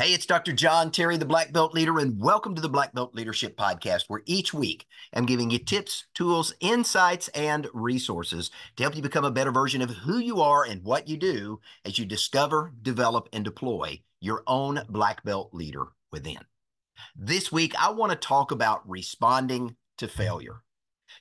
Hey, it's Dr. John Terry, the Black Belt Leader, and welcome to the Black Belt Leadership Podcast, where each week I'm giving you tips, tools, insights, and resources to help you become a better version of who you are and what you do as you discover, develop, and deploy your own Black Belt leader within. This week, I want to talk about responding to failure.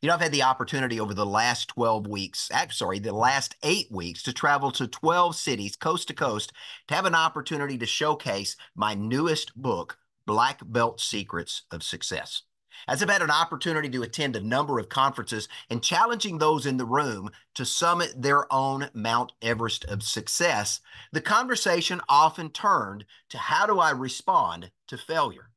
You know, I've had the opportunity over the last 12 weeks, actually, sorry, the last eight weeks to travel to 12 cities, coast to coast, to have an opportunity to showcase my newest book, Black Belt Secrets of Success. As I've had an opportunity to attend a number of conferences and challenging those in the room to summit their own Mount Everest of success, the conversation often turned to how do I respond to failure?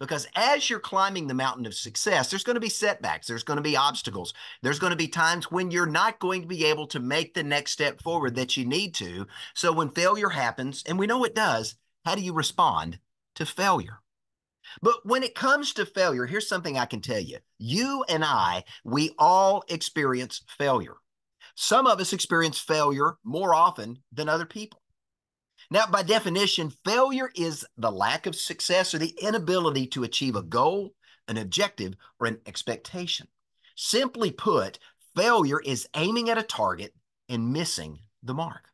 Because as you're climbing the mountain of success, there's going to be setbacks, there's going to be obstacles, there's going to be times when you're not going to be able to make the next step forward that you need to. So when failure happens, and we know it does, how do you respond to failure? But when it comes to failure, here's something I can tell you. You and I, we all experience failure. Some of us experience failure more often than other people. Now, by definition, failure is the lack of success or the inability to achieve a goal, an objective, or an expectation. Simply put, failure is aiming at a target and missing the mark.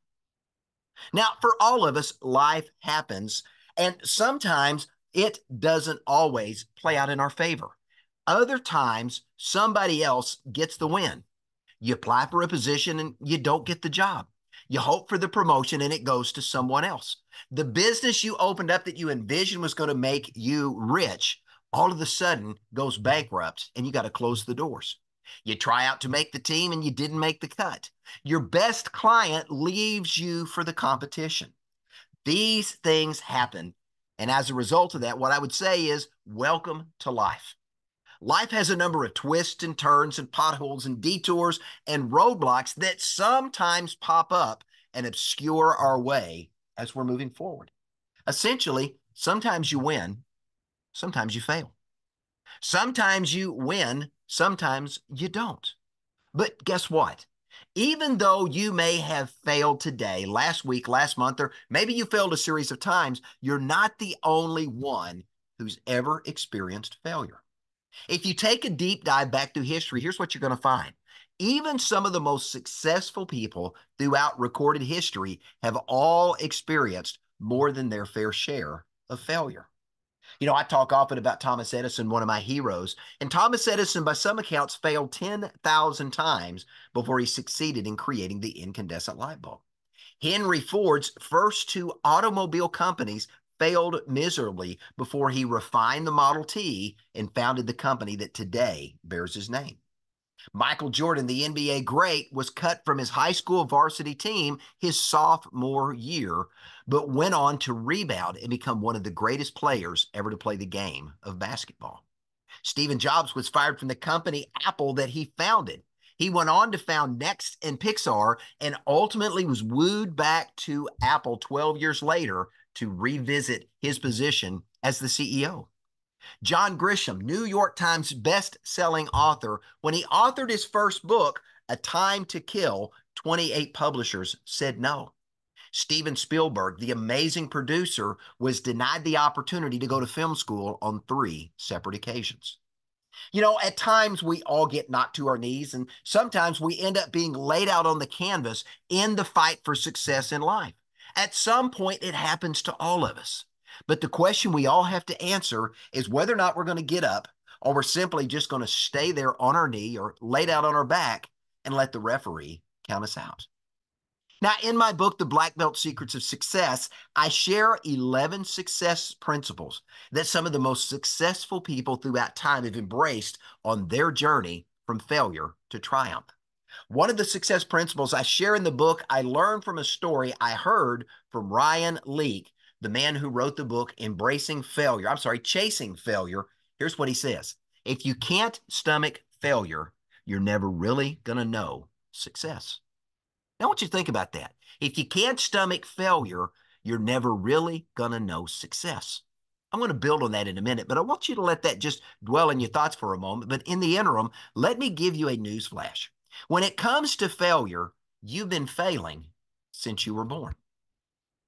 Now, for all of us, life happens, and sometimes it doesn't always play out in our favor. Other times, somebody else gets the win. You apply for a position and you don't get the job. You hope for the promotion and it goes to someone else. The business you opened up that you envisioned was going to make you rich all of a sudden goes bankrupt and you got to close the doors. You try out to make the team and you didn't make the cut. Your best client leaves you for the competition. These things happen. And as a result of that, what I would say is welcome to life. Life has a number of twists and turns and potholes and detours and roadblocks that sometimes pop up and obscure our way as we're moving forward. Essentially, sometimes you win, sometimes you fail. Sometimes you win, sometimes you don't. But guess what? Even though you may have failed today, last week, last month, or maybe you failed a series of times, you're not the only one who's ever experienced failure. If you take a deep dive back through history, here's what you're going to find. Even some of the most successful people throughout recorded history have all experienced more than their fair share of failure. You know, I talk often about Thomas Edison, one of my heroes, and Thomas Edison, by some accounts, failed 10,000 times before he succeeded in creating the incandescent light bulb. Henry Ford's first two automobile companies failed miserably before he refined the Model T and founded the company that today bears his name. Michael Jordan, the NBA great, was cut from his high school varsity team his sophomore year, but went on to rebound and become one of the greatest players ever to play the game of basketball. Steven Jobs was fired from the company Apple that he founded. He went on to found Next and Pixar and ultimately was wooed back to Apple 12 years later to revisit his position as the CEO. John Grisham, New York Times best-selling author, when he authored his first book, A Time to Kill, 28 publishers said no. Steven Spielberg, the amazing producer, was denied the opportunity to go to film school on three separate occasions. You know, at times we all get knocked to our knees, and sometimes we end up being laid out on the canvas in the fight for success in life. At some point, it happens to all of us. But the question we all have to answer is whether or not we're going to get up or we're simply just going to stay there on our knee or laid out on our back and let the referee count us out. Now, in my book, The Black Belt Secrets of Success, I share 11 success principles that some of the most successful people throughout time have embraced on their journey from failure to triumph. One of the success principles I share in the book, I learned from a story I heard from Ryan Leak, the man who wrote the book Embracing Failure. I'm sorry, Chasing Failure. Here's what he says If you can't stomach failure, you're never really going to know success. Now, I want you to think about that. If you can't stomach failure, you're never really going to know success. I'm going to build on that in a minute, but I want you to let that just dwell in your thoughts for a moment. But in the interim, let me give you a news flash. When it comes to failure, you've been failing since you were born.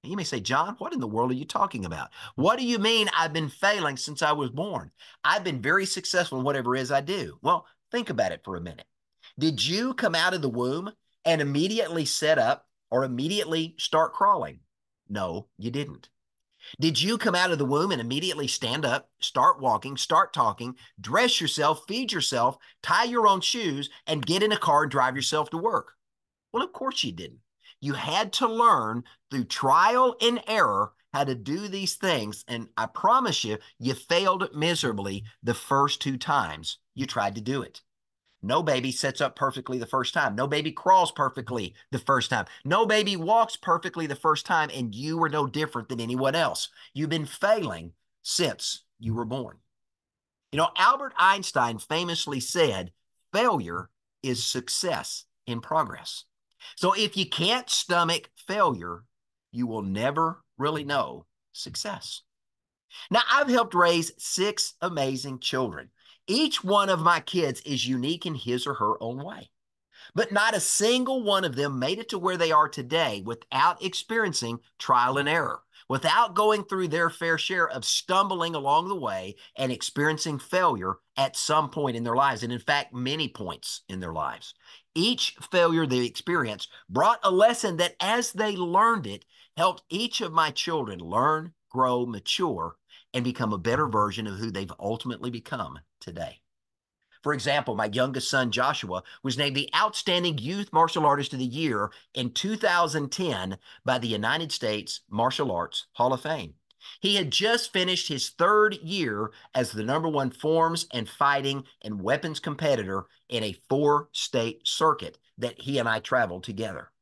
And you may say, John, what in the world are you talking about? What do you mean I've been failing since I was born? I've been very successful in whatever it is I do. Well, think about it for a minute. Did you come out of the womb and immediately set up or immediately start crawling? No, you didn't. Did you come out of the womb and immediately stand up, start walking, start talking, dress yourself, feed yourself, tie your own shoes, and get in a car and drive yourself to work? Well, of course you didn't. You had to learn through trial and error how to do these things. And I promise you, you failed miserably the first two times you tried to do it. No baby sets up perfectly the first time. No baby crawls perfectly the first time. No baby walks perfectly the first time, and you are no different than anyone else. You've been failing since you were born. You know, Albert Einstein famously said, failure is success in progress. So if you can't stomach failure, you will never really know success. Now, I've helped raise six amazing children. Each one of my kids is unique in his or her own way. But not a single one of them made it to where they are today without experiencing trial and error, without going through their fair share of stumbling along the way and experiencing failure at some point in their lives. And in fact, many points in their lives. Each failure they experienced brought a lesson that, as they learned it, helped each of my children learn, grow, mature, and become a better version of who they've ultimately become today. For example, my youngest son, Joshua, was named the Outstanding Youth Martial Artist of the Year in 2010 by the United States Martial Arts Hall of Fame. He had just finished his third year as the number one forms and fighting and weapons competitor in a four state circuit that he and I traveled together.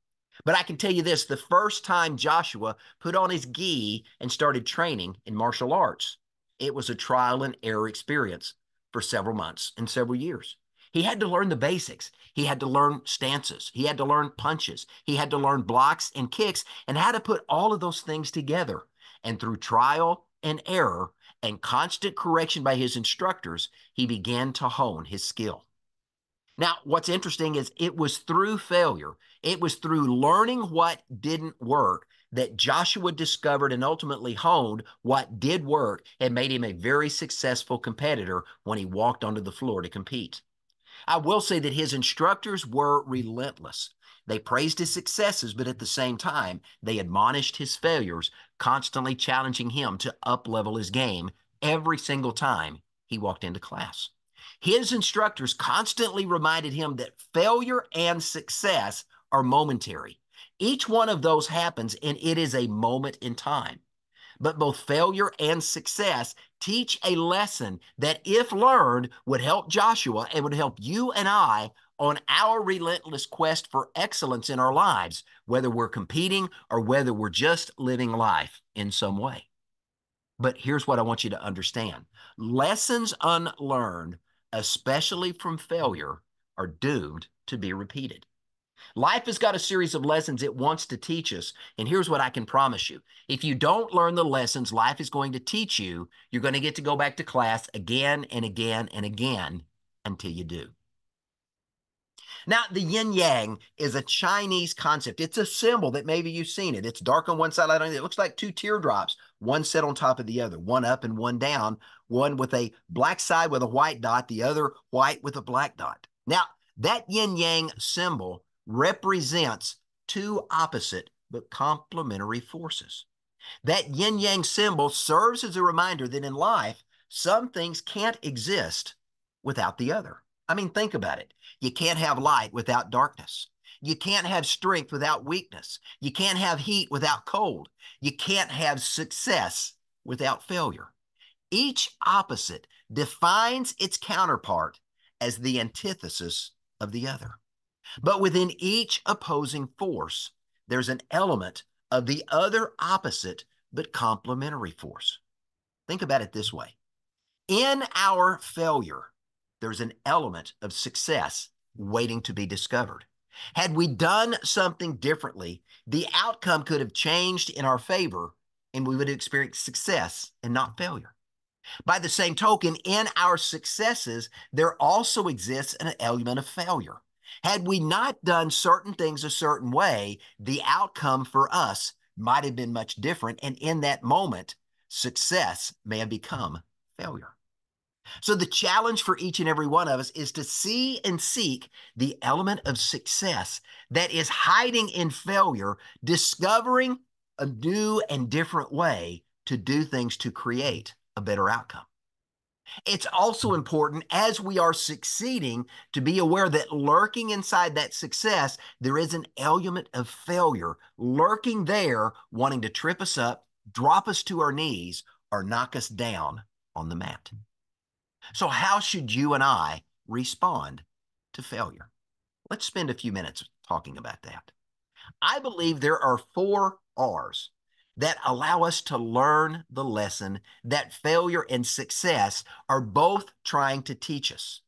But I can tell you this the first time Joshua put on his gi and started training in martial arts, it was a trial and error experience for several months and several years. He had to learn the basics. He had to learn stances. He had to learn punches. He had to learn blocks and kicks and how to put all of those things together. And through trial and error and constant correction by his instructors, he began to hone his skill. Now, what's interesting is it was through failure, it was through learning what didn't work that Joshua discovered and ultimately honed what did work and made him a very successful competitor when he walked onto the floor to compete. I will say that his instructors were relentless. They praised his successes, but at the same time, they admonished his failures, constantly challenging him to uplevel his game every single time he walked into class. His instructors constantly reminded him that failure and success are momentary. Each one of those happens, and it is a moment in time. But both failure and success teach a lesson that, if learned, would help Joshua and would help you and I on our relentless quest for excellence in our lives, whether we're competing or whether we're just living life in some way. But here's what I want you to understand lessons unlearned especially from failure, are doomed to be repeated. Life has got a series of lessons it wants to teach us. And here's what I can promise you if you don't learn the lessons life is going to teach you, you're going to get to go back to class again and again and again until you do. Now, the yin yang is a Chinese concept. It's a symbol that maybe you've seen it. It's dark on one side, light on the other. It looks like two teardrops, one set on top of the other, one up and one down, one with a black side with a white dot, the other white with a black dot. Now, that yin yang symbol represents two opposite but complementary forces. That yin yang symbol serves as a reminder that in life, some things can't exist without the other. I mean, think about it. You can't have light without darkness. You can't have strength without weakness. You can't have heat without cold. You can't have success without failure. Each opposite defines its counterpart as the antithesis of the other. But within each opposing force, there's an element of the other opposite but complementary force. Think about it this way in our failure, there's an element of success waiting to be discovered. Had we done something differently, the outcome could have changed in our favor and we would have experienced success and not failure. By the same token, in our successes, there also exists an element of failure. Had we not done certain things a certain way, the outcome for us might have been much different. And in that moment, success may have become failure. So, the challenge for each and every one of us is to see and seek the element of success that is hiding in failure, discovering a new and different way to do things to create a better outcome. It's also important as we are succeeding to be aware that lurking inside that success, there is an element of failure lurking there, wanting to trip us up, drop us to our knees, or knock us down on the mat. So, how should you and I respond to failure? Let's spend a few minutes talking about that. I believe there are four R's that allow us to learn the lesson that failure and success are both trying to teach us.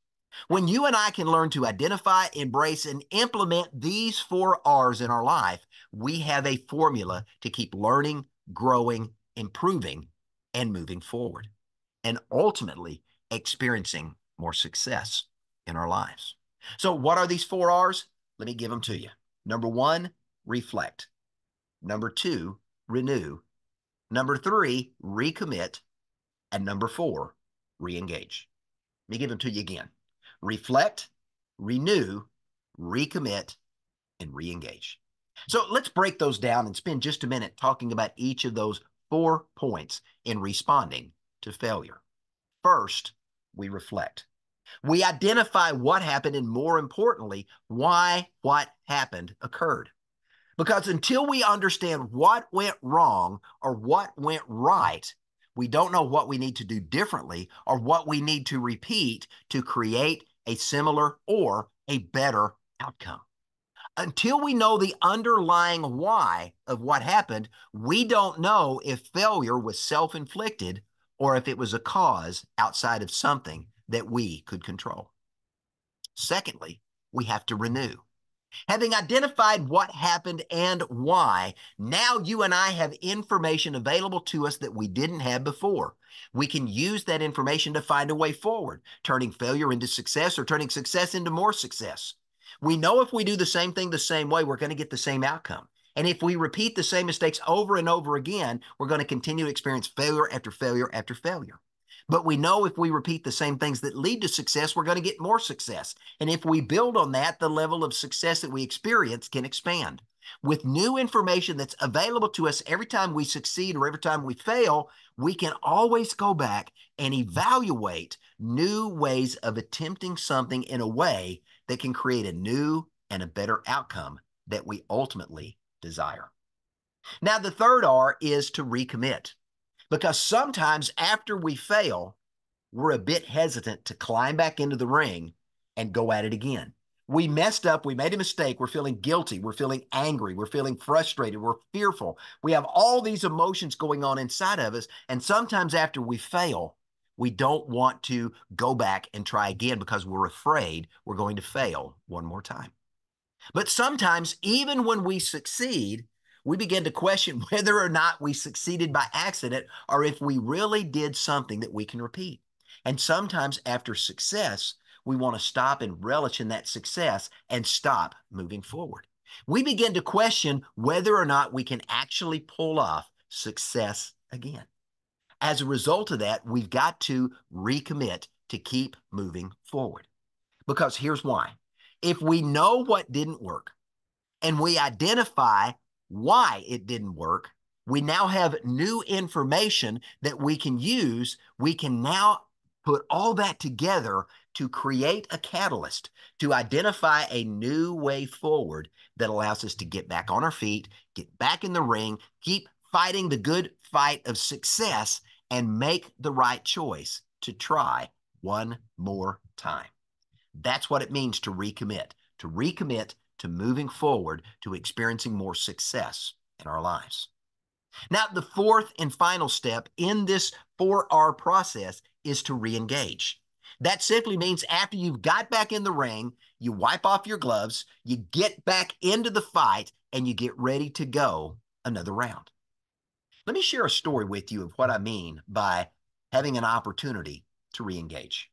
When you and I can learn to identify, embrace, and implement these four R's in our life, we have a formula to keep learning, growing, improving, and moving forward, and ultimately experiencing more success in our lives. So, what are these four R's? Let me give them to you. Number one, reflect. Number two, renew. Number three, recommit. And number four, re-engage. Let me give them to you again. Reflect, renew, recommit, and re-engage. So let's break those down and spend just a minute talking about each of those four points in responding to failure. First, we reflect. We identify what happened and more importantly, why what happened occurred. Because until we understand what went wrong or what went right, we don't know what we need to do differently or what we need to repeat to create a similar or a better outcome. Until we know the underlying why of what happened, we don't know if failure was self inflicted or if it was a cause outside of something that we could control. Secondly, we have to renew. Having identified what happened and why, now you and I have information available to us that we didn't have before. We can use that information to find a way forward, turning failure into success or turning success into more success. We know if we do the same thing the same way, we're going to get the same outcome. And if we repeat the same mistakes over and over again, we're going to continue to experience failure after failure after failure. But we know if we repeat the same things that lead to success, we're going to get more success. And if we build on that, the level of success that we experience can expand. With new information that's available to us every time we succeed or every time we fail, we can always go back and evaluate new ways of attempting something in a way that can create a new and a better outcome that we ultimately desire. Now, the third R is to recommit because sometimes after we fail, we're a bit hesitant to climb back into the ring and go at it again. We messed up. We made a mistake. We're feeling guilty. We're feeling angry. We're feeling frustrated. We're fearful. We have all these emotions going on inside of us. And sometimes after we fail, we don't want to go back and try again because we're afraid we're going to fail one more time. But sometimes, even when we succeed, we begin to question whether or not we succeeded by accident or if we really did something that we can repeat. And sometimes after success, we want to stop and relish in that success and stop moving forward. We begin to question whether or not we can actually pull off success again. As a result of that, we've got to recommit to keep moving forward. Because here's why if we know what didn't work and we identify why it didn't work. We now have new information that we can use. We can now put all that together to create a catalyst to identify a new way forward that allows us to get back on our feet, get back in the ring, keep fighting the good fight of success, and make the right choice to try one more time. That's what it means to recommit, to recommit to moving forward to experiencing more success in our lives. Now, the fourth and final step in this 4R process is to re engage. That simply means after you've got back in the ring, you wipe off your gloves, you get back into the fight, and you get ready to go another round. Let me share a story with you of what I mean by having an opportunity to re engage.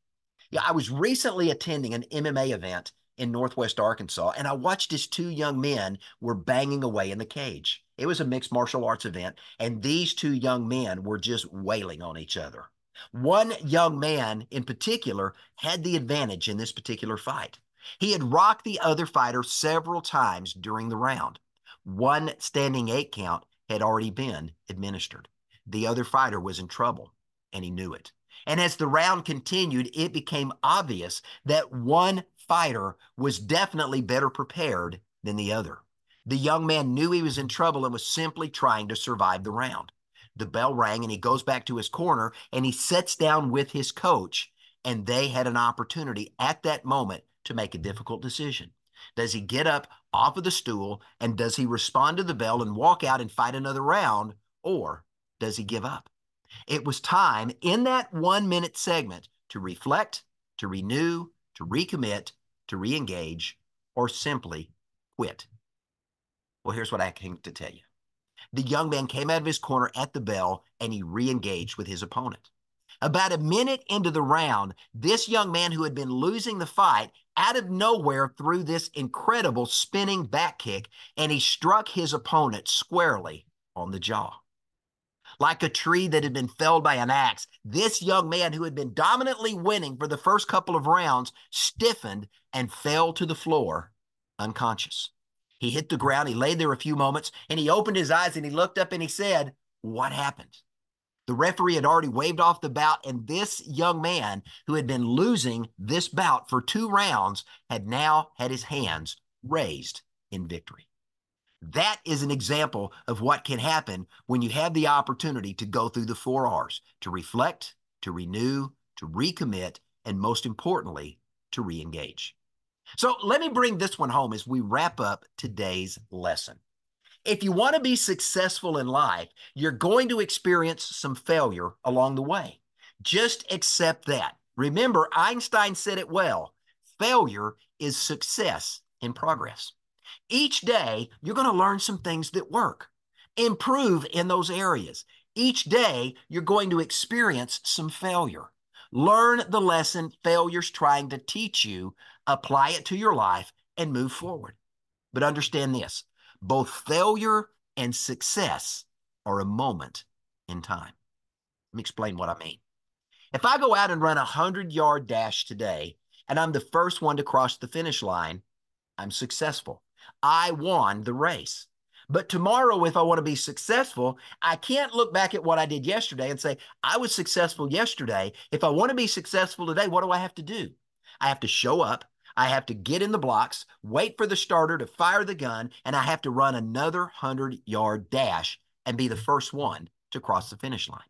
Yeah, I was recently attending an MMA event in Northwest Arkansas, and I watched as two young men were banging away in the cage. It was a mixed martial arts event, and these two young men were just wailing on each other. One young man in particular had the advantage in this particular fight. He had rocked the other fighter several times during the round. One standing eight count had already been administered. The other fighter was in trouble, and he knew it. And as the round continued, it became obvious that one fighter was definitely better prepared than the other. The young man knew he was in trouble and was simply trying to survive the round. The bell rang and he goes back to his corner and he sits down with his coach. And they had an opportunity at that moment to make a difficult decision. Does he get up off of the stool and does he respond to the bell and walk out and fight another round? Or does he give up? It was time in that one minute segment to reflect, to renew, recommit, to re engage, or simply quit. Well, here's what I came to tell you. The young man came out of his corner at the bell and he re engaged with his opponent. About a minute into the round, this young man who had been losing the fight out of nowhere threw this incredible spinning back kick and he struck his opponent squarely on the jaw. Like a tree that had been felled by an axe, this young man who had been dominantly winning for the first couple of rounds stiffened and fell to the floor unconscious. He hit the ground, he lay there a few moments, and he opened his eyes and he looked up and he said, What happened? The referee had already waved off the bout, and this young man who had been losing this bout for two rounds had now had his hands raised in victory. That is an example of what can happen when you have the opportunity to go through the four R's to reflect, to renew, to recommit, and most importantly, to re engage. So let me bring this one home as we wrap up today's lesson. If you want to be successful in life, you're going to experience some failure along the way. Just accept that. Remember, Einstein said it well failure is success in progress. Each day, you're going to learn some things that work, improve in those areas. Each day, you're going to experience some failure. Learn the lesson failure's trying to teach you, apply it to your life, and move forward. But understand this both failure and success are a moment in time. Let me explain what I mean. If I go out and run a 100 yard dash today and I'm the first one to cross the finish line, I'm successful. I won the race. But tomorrow, if I want to be successful, I can't look back at what I did yesterday and say, I was successful yesterday. If I want to be successful today, what do I have to do? I have to show up. I have to get in the blocks, wait for the starter to fire the gun, and I have to run another 100 yard dash and be the first one to cross the finish line.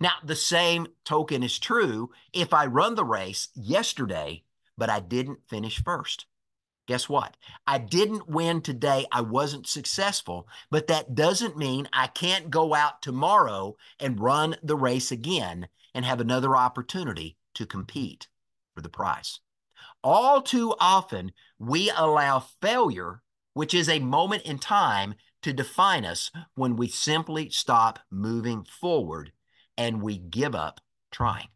Now, the same token is true if I run the race yesterday, but I didn't finish first. Guess what? I didn't win today. I wasn't successful, but that doesn't mean I can't go out tomorrow and run the race again and have another opportunity to compete for the prize. All too often, we allow failure, which is a moment in time, to define us when we simply stop moving forward and we give up trying.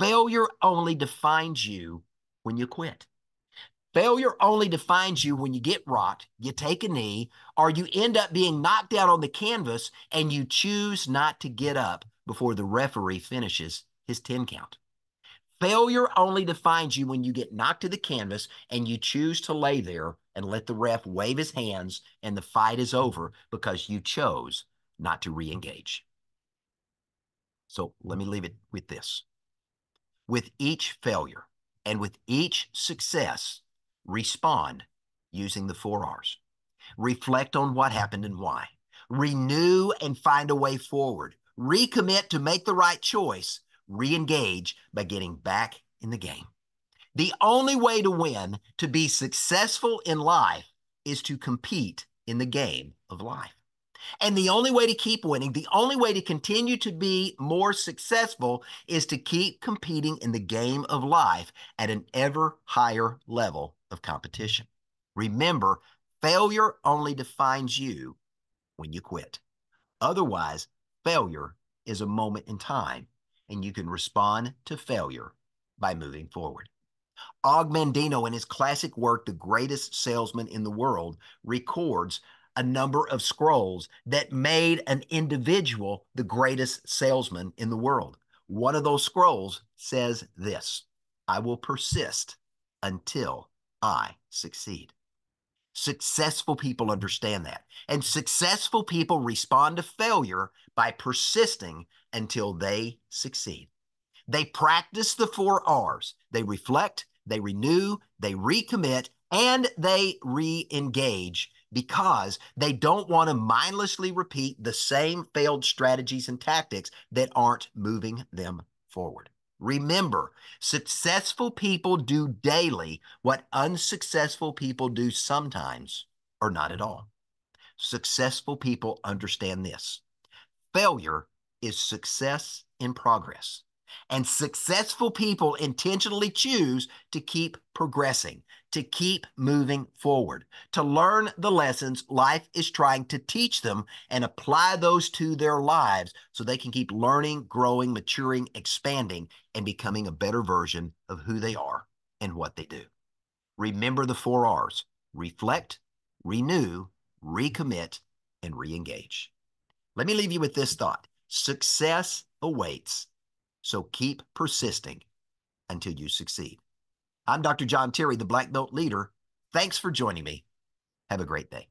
Failure only defines you when you quit. Failure only defines you when you get rocked, you take a knee, or you end up being knocked out on the canvas and you choose not to get up before the referee finishes his 10 count. Failure only defines you when you get knocked to the canvas and you choose to lay there and let the ref wave his hands and the fight is over because you chose not to re engage. So let me leave it with this. With each failure and with each success, respond using the four R's. Reflect on what happened and why. Renew and find a way forward. Recommit to make the right choice re engage by getting back in the game. The only way to win, to be successful in life, is to compete in the game of life. And the only way to keep winning, the only way to continue to be more successful is to keep competing in the game of life at an ever higher level of competition. Remember, failure only defines you when you quit. Otherwise, failure is a moment in time and you can respond to failure by moving forward. Og Mandino, in his classic work, The Greatest Salesman in the World, records a number of scrolls that made an individual the greatest salesman in the world. One of those scrolls says this I will persist until I succeed. Successful people understand that. And successful people respond to failure by persisting until they succeed. They practice the four R's. They reflect, they renew, they recommit, and they re engage because they don't want to mindlessly repeat the same failed strategies and tactics that aren't moving them forward. Remember, successful people do daily what unsuccessful people do sometimes or not at all. Successful people understand this failure is success in progress. And successful people intentionally choose to keep progressing, to keep moving forward, to learn the lessons life is trying to teach them and apply those to their lives so they can keep learning, growing, maturing, expanding, and becoming a better version of who they are and what they do. Remember the four R's reflect, renew, recommit, and re engage. Let me leave you with this thought success awaits so keep persisting until you succeed. I'm Dr. John Terry, the Black Belt Leader. Thanks for joining me. Have a great day.